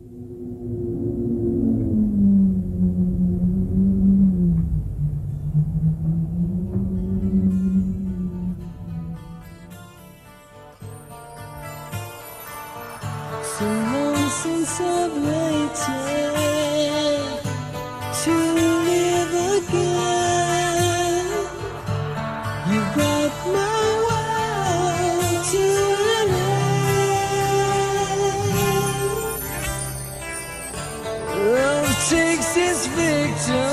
So long since I've waited to end.